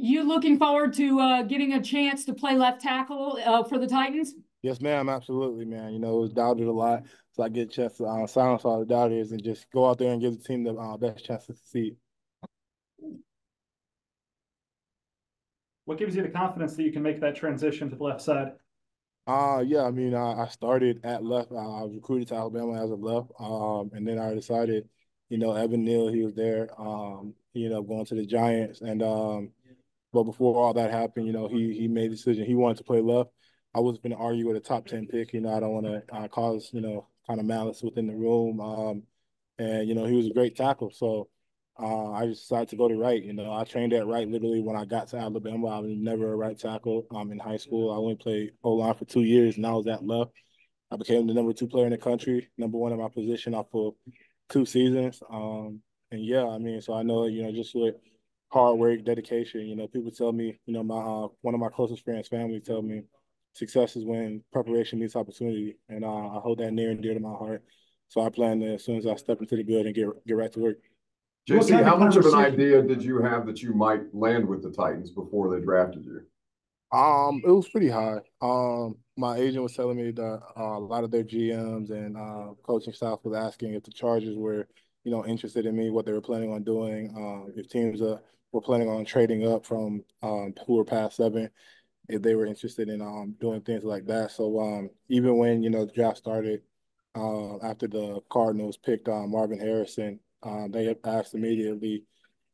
you looking forward to uh, getting a chance to play left tackle uh, for the Titans? Yes, ma'am. Absolutely, man. You know, it was doubted a lot, so I get a chance to uh, silence all the doubters and just go out there and give the team the uh, best chance to succeed. What gives you the confidence that you can make that transition to the left side? Uh yeah, I mean, I, I started at left. I was recruited to Alabama as a left, um, and then I decided, you know, Evan Neal, he was there, um, you know, going to the Giants, and um, but before all that happened, you know, he he made the decision he wanted to play left. I wasn't going to argue with a top ten pick. You know, I don't want to uh, cause you know kind of malice within the room, um, and you know, he was a great tackle, so. Uh, I just decided to go to right. You know, I trained at right literally when I got to Alabama. I was never a right tackle um, in high school. I only played O line for two years, and I was at left. I became the number two player in the country, number one in my position off of two seasons. Um, and yeah, I mean, so I know you know just with hard work, dedication. You know, people tell me, you know, my uh, one of my closest friends, family, tell me success is when preparation meets opportunity, and uh, I hold that near and dear to my heart. So I plan to, as soon as I step into the building, get get right to work. JC, how much of an idea did you have that you might land with the Titans before they drafted you? Um, it was pretty high. Um, my agent was telling me that uh, a lot of their GMs and uh, coaching staff was asking if the Chargers were, you know, interested in me, what they were planning on doing, uh, if teams uh, were planning on trading up from um, who were past seven, if they were interested in um, doing things like that. So um, even when you know the draft started, uh, after the Cardinals picked uh, Marvin Harrison, um, they asked immediately,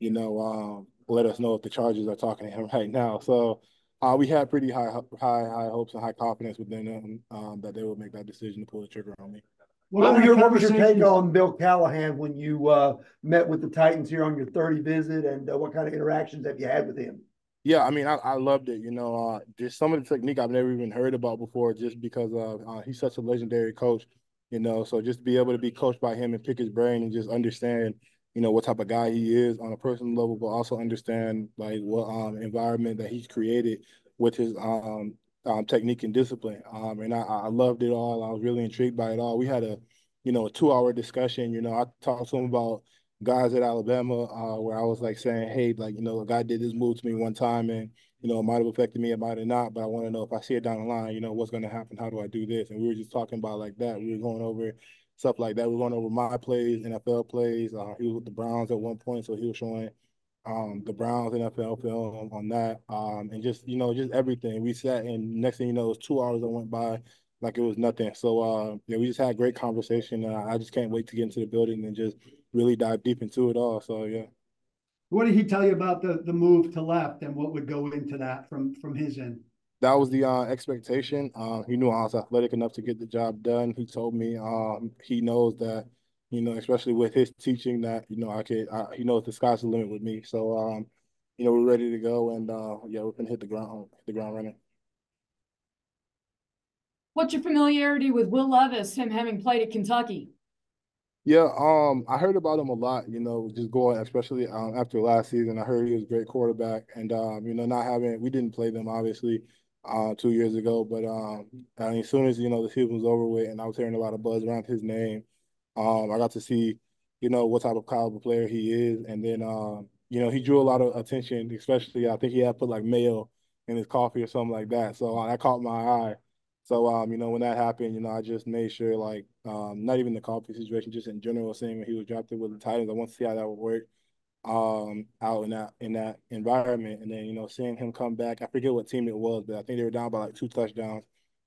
you know, um, let us know if the Chargers are talking to him right now. So uh, we had pretty high, high, high hopes and high confidence within them um, that they would make that decision to pull the trigger on me. What, was your, what was your take on Bill Callahan when you uh, met with the Titans here on your 30 visit, and uh, what kind of interactions have you had with him? Yeah, I mean, I, I loved it. You know, uh, just some of the technique I've never even heard about before, just because uh, he's such a legendary coach you know. So just to be able to be coached by him and pick his brain and just understand, you know, what type of guy he is on a personal level, but also understand like what um, environment that he's created with his um, um, technique and discipline. Um, and I, I loved it all. I was really intrigued by it all. We had a, you know, a two hour discussion. You know, I talked to him about guys at Alabama uh, where I was like saying, hey, like, you know, a guy did this move to me one time and you know, it might have affected me, it might have not, but I want to know if I see it down the line, you know, what's going to happen? How do I do this? And we were just talking about like that. We were going over stuff like that. We were going over my plays, NFL plays. Uh, he was with the Browns at one point, so he was showing um, the Browns NFL film on that, um, and just you know, just everything. We sat and next thing you know, it was two hours that went by like it was nothing. So uh, yeah, we just had great conversation. Uh, I just can't wait to get into the building and just really dive deep into it all. So yeah. What did he tell you about the the move to left and what would go into that from from his end? That was the uh, expectation. Uh, he knew I was athletic enough to get the job done. He told me um, he knows that, you know, especially with his teaching, that you know I could. I, he knows the sky's the limit with me. So, um, you know, we're ready to go, and uh, yeah, we can hit the ground hit the ground running. What's your familiarity with Will Levis, him having played at Kentucky? Yeah, um, I heard about him a lot. You know, just going, especially um, after last season. I heard he was a great quarterback, and um, you know, not having we didn't play them obviously uh, two years ago, but um, I mean, as soon as you know the season was over with, and I was hearing a lot of buzz around his name, um, I got to see, you know, what type of caliber player he is, and then um, you know, he drew a lot of attention, especially I think he had put like mayo in his coffee or something like that, so uh, that caught my eye. So um, you know, when that happened, you know, I just made sure like um, not even the coffee situation, just in general, seeing when he was drafted with the Titans, I want to see how that would work um out in that in that environment. And then, you know, seeing him come back, I forget what team it was, but I think they were down by like two touchdowns.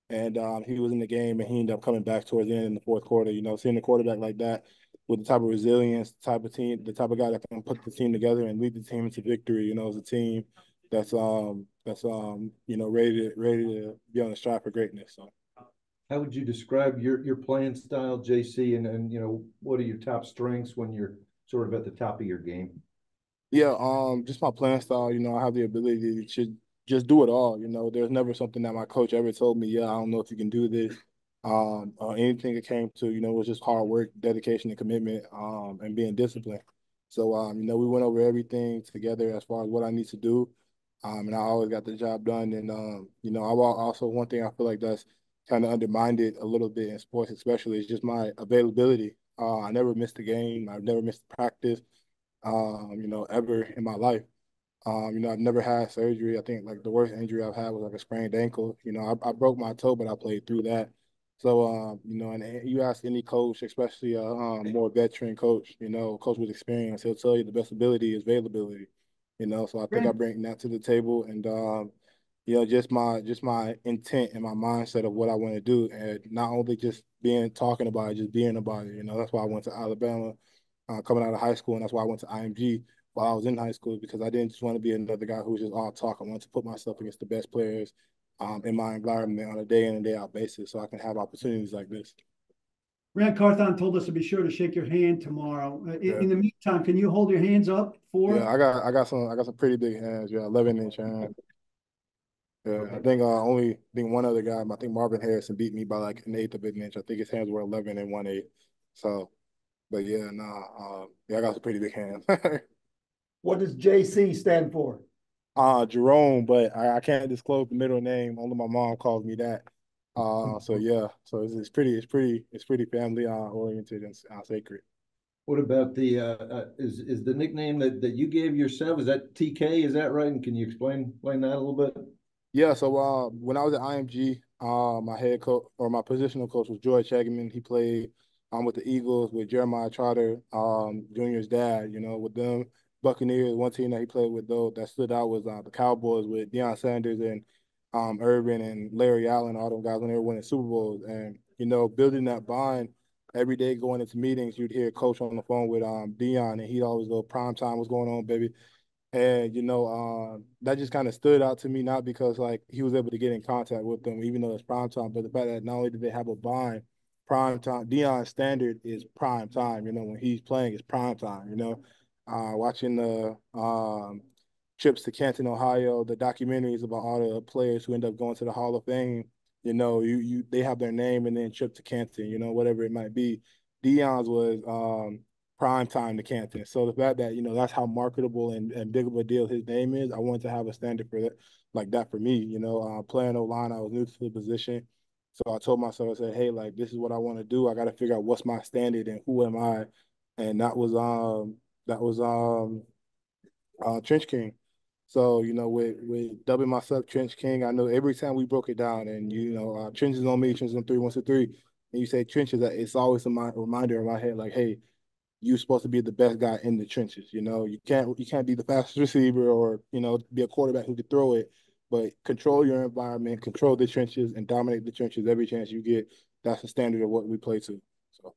And um, he was in the game and he ended up coming back towards the end in the fourth quarter. You know, seeing a quarterback like that with the type of resilience, the type of team, the type of guy that can put the team together and lead the team into victory, you know, as a team that's um that's um you know ready to ready to be on the strive for greatness. So. How would you describe your your playing style, JC, and and you know what are your top strengths when you're sort of at the top of your game? Yeah, um, just my playing style. You know, I have the ability to just do it all. You know, there's never something that my coach ever told me. Yeah, I don't know if you can do this. Um, or anything it came to, you know, it was just hard work, dedication, and commitment, um, and being disciplined. So, um, you know, we went over everything together as far as what I need to do. Um, and I always got the job done. And um, you know, I also one thing I feel like that's kind of undermined it a little bit in sports, especially is just my availability. Uh, I never missed a game. I've never missed practice. Um, you know, ever in my life. Um, you know, I've never had surgery. I think like the worst injury I've had was like a sprained ankle. You know, I, I broke my toe, but I played through that. So, um, you know, and you ask any coach, especially a um, more veteran coach, you know, coach with experience, he'll tell you the best ability is availability. You know, so I think I bring that to the table, and um, you know, just my just my intent and my mindset of what I want to do, and not only just being talking about it, just being about it. You know, that's why I went to Alabama, uh, coming out of high school, and that's why I went to IMG while I was in high school because I didn't just want to be another guy who was just all talk. I wanted to put myself against the best players um, in my environment on a day in and day out basis, so I can have opportunities like this. Ran Carthon told us to be sure to shake your hand tomorrow. Uh, in, Yeah. in the meantime, can you hold your hands up for? Yeah, I got I got some I got some pretty big hands. Yeah, eleven inch hands. Yeah, I think uh only I think one other guy, I think Marvin Harrison beat me by like an eighth of an inch. I think his hands were eleven and one eighth. So, but yeah, nah, um, yeah, I got some pretty big hands. What does JC stand for? uh Jerome, but I, I can't disclose the middle name. Only my mom calls me that. Uh, so yeah, so it's, it's pretty, it's pretty, it's pretty family uh oriented and uh, sacred. What about the, uh, uh, is, is the nickname that, that you gave yourself, is that TK, is that right? And can you explain, explain that a little bit? Yeah, so uh, when I was at IMG, uh, my head coach or my positional coach was George Hegamin. He played um with the Eagles with Jeremiah Trotter, um, Junior's dad. You know, with them Buccaneers, one team that he played with though that stood out was uh, the Cowboys with Deion Sanders and um Irvin and Larry Allen, all them guys when they were winning Super Bowls. And you know, building that bond every day going into meetings, you'd hear coach on the phone with um Deion, and he'd always go, "Prime time, what's going on, baby?" And you know, um, that just kind of stood out to me, not because like he was able to get in contact with them, even though it's prime time, but the fact that not only did they have a bond, prime time, Deion's standard is prime time. You know, when he's playing, it's prime time. You know, uh, watching the um, trips to Canton, Ohio, the documentaries about all the players who end up going to the Hall of Fame. You know, you you they have their name and then trip to Canton. You know, whatever it might be. Deion's was um, prime time to Canton. So the fact that, you know, that's how marketable and, and big of a deal his name is, I wanted to have a standard for that, like that for me, you know, uh, playing O-line, I was new to the position. So I told myself, I said, hey, like, this is what I want to do. I got to figure out what's my standard and who am I? And that was, um, that was, um, uh, Trench King. So, you know, with, with dubbing myself Trench King, I know every time we broke it down and, you know, uh, trenches on me, trenches on three, one, two, three, and you say trenches, it's always a mi- reminder in my head, like, hey, you're supposed to be the best guy in the trenches. You know, you can't you can't be the fastest receiver or you know be a quarterback who could throw it, but control your environment, control the trenches, and dominate the trenches every chance you get. That's the standard of what we play to. So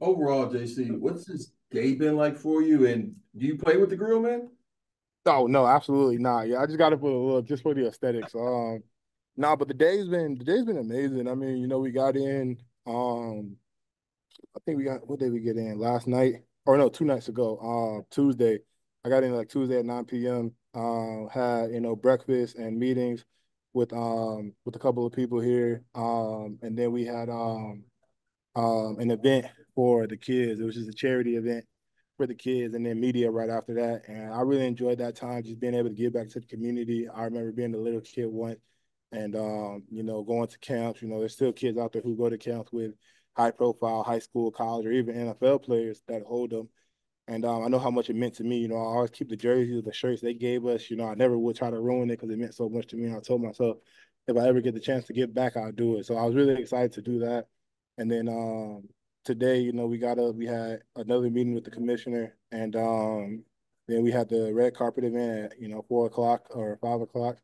Overall, JC, what's this day been like for you? And do you play with the grill, man? Oh no, absolutely not. Yeah, I just got it for a little, just for the aesthetics. Um, nah, but the day's been the day's been amazing. I mean, you know, we got in. Um, I think we got what day we get in last night or no, two nights ago. Uh, Tuesday. I got in like Tuesday at 9 p.m. Uh, had you know breakfast and meetings with um with a couple of people here. Um, and then we had um um an event for the kids. It was just a charity event for the kids and then media right after that. And I really enjoyed that time, just being able to give back to the community. I remember being a little kid once and, um, you know, going to camps. You know, there's still kids out there who go to camps with high profile high school, college, or even NFL players that hold them. And um, I know how much it meant to me. You know, I always keep the jerseys, the shirts they gave us. You know, I never would try to ruin it because it meant so much to me. I told myself, if I ever get the chance to give back, I'll do it. So I was really excited to do that. And then um, today, you know, we got a we had another meeting with the commissioner, and um, then we had the red carpet event at you know four o'clock or five o'clock.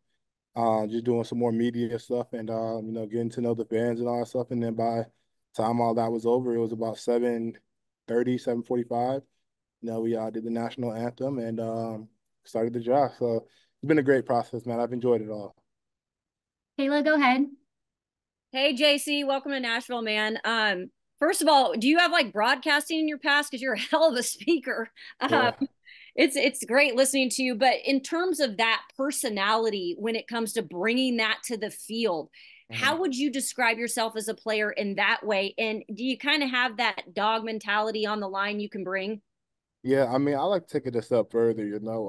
Uh, just doing some more media stuff and um, you know getting to know the fans and all that stuff. And then by the time all that was over, it was about 7 745 You know, we uh, did the national anthem and um, started the draft. So it's been a great process, man. I've enjoyed it all. Kayla, go ahead. Hey JC, welcome to Nashville, man. Um, first of all, do you have like broadcasting in your past? Because you're a hell of a speaker. Yeah. Um, it's it's great listening to you, but in terms of that personality, when it comes to bringing that to the field, how would you describe yourself as a player in that way? And do you kind of have that dog mentality on the line you can bring? Yeah, I mean, I like to take it a step further, you know.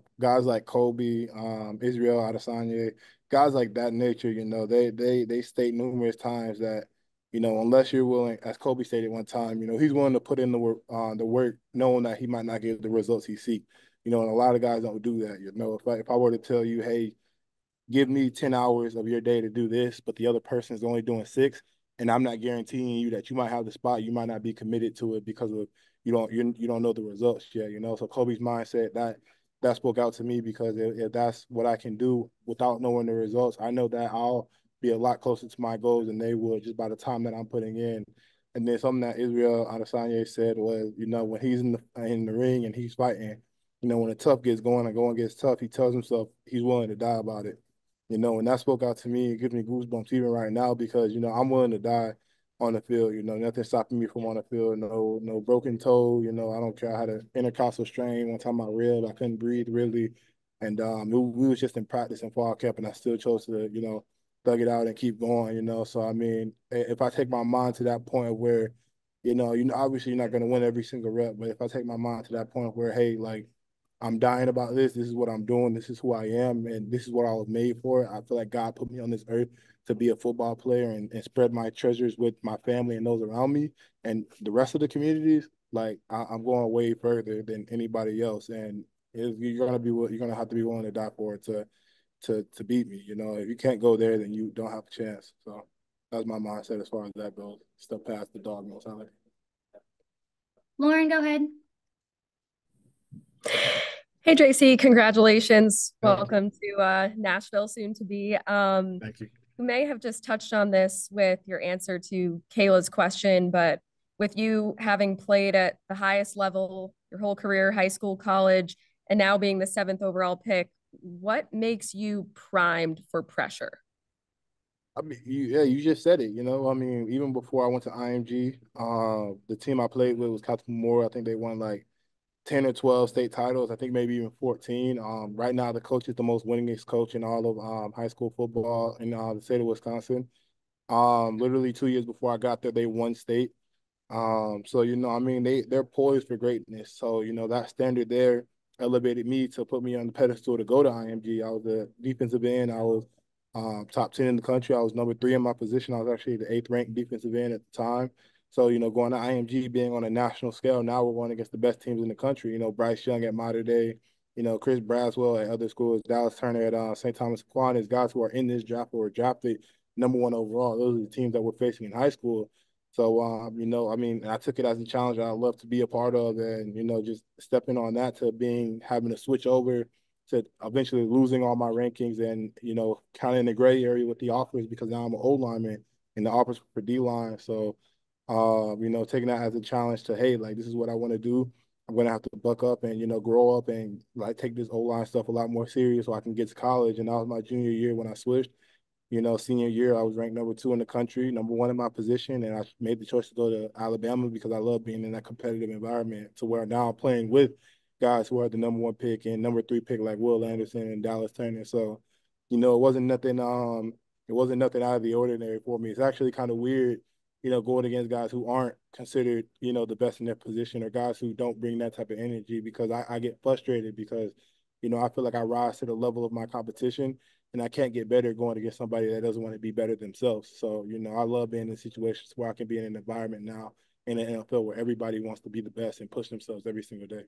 Uh, guys like Kobe, um, Israel Adesanya, guys like that nature, you know, they they they state numerous times that, you know, unless you're willing, as Kobe stated one time, you know, he's willing to put in the work, uh, the work, knowing that he might not get the results he seek. You know, and a lot of guys don't do that. You know, if I if I were to tell you, hey, give me 10 hours of your day to do this, but the other person is only doing six, and I'm not guaranteeing you that you might have the spot, you might not be committed to it because of you don't you, you don't know the results yet, you know. So Kobe's mindset that that spoke out to me because if, if that's what I can do without knowing the results, I know that I'll be a lot closer to my goals than they would just by the time that I'm putting in. And then something that Israel Adesanya said was, you know, when he's in the in the ring and he's fighting, you know, when the tough gets going and going gets tough, he tells himself he's willing to die about it. You know, and that spoke out to me. It gives me goosebumps even right now because you know I'm willing to die on the field. You know, nothing stopping me from on the field. No, no broken toe. You know, I don't care. I had an intercostal strain one time my rib. I couldn't breathe really, and um, we, we was just in practice in fall camp, and I still chose to you know thug it out and keep going. You know, so I mean, if I take my mind to that point where, you know, you know, obviously you're not going to win every single rep, but if I take my mind to that point where, hey, like I'm dying about this. This is what I'm doing. This is who I am, and this is what I was made for. I feel like God put me on this earth to be a football player and, and spread my treasures with my family and those around me, and the rest of the communities. Like I, am going way further than anybody else, and you're gonna be you're gonna have to be willing to die for it to to to beat me. You know, if you can't go there, then you don't have a chance. So that's my mindset as far as that goes. Step past the dog mentality. Lauren, go ahead. Hey Tracy, congratulations. Welcome to uh, Nashville soon to be. Um, Thank you. You may have just touched on this with your answer to Kayla's question, but with you having played at the highest level your whole career, high school, college, and now being the seventh overall pick, what makes you primed for pressure? I mean, you, yeah, you just said it. You know, I mean, even before I went to IMG, uh, the team I played with was Moore. I think they won like 10 or 12 state titles, I think maybe even 14. Um, right now, the coach is the most winningest coach in all of um, high school football in uh, the state of Wisconsin. Um, literally two years before I got there, they won state. Um, so, you know, I mean, they, they're poised for greatness. So, you know, that standard there elevated me to put me on the pedestal to go to IMG. I was a defensive end. I was um, top 10 in the country. I was number three in my position. I was actually the eighth ranked defensive end at the time. So, you know, going to IMG, being on a national scale, now we're going against the best teams in the country. You know, Bryce Young at Mater Dei, you know, Chris Braswell at other schools, Dallas Turner at uh, St. Thomas Aquinas, guys who are in this draft or drafted number one overall. Those are the teams that we're facing in high school. So, um, you know, I mean, I took it as a challenge I love to be a part of, and you know, just stepping on that to being having to switch over to eventually losing all my rankings and you know, kind of in the gray area with the offers because now I'm an old lineman and the offers for D line. So, uh, you know, taking that as a challenge to, hey, like this is what I want to do. I'm gonna have to buck up and you know grow up and like take this O line stuff a lot more serious so I can get to college. And that was my junior year when I switched. You know, senior year I was ranked number two in the country, number one in my position, and I made the choice to go to Alabama because I love being in that competitive environment. To where now I'm playing with guys who are the number one pick and number three pick like Will Anderson and Dallas Turner. So, you know, it wasn't nothing. Um, it wasn't nothing out of the ordinary for me. It's actually kind of weird you know, going against guys who aren't considered, you know, the best in their position or guys who don't bring that type of energy because I, I get frustrated because, you know, I feel like I rise to the level of my competition and I can't get better going against somebody that doesn't want to be better themselves. So, you know, I love being in situations where I can be in an environment now in the NFL where everybody wants to be the best and push themselves every single day.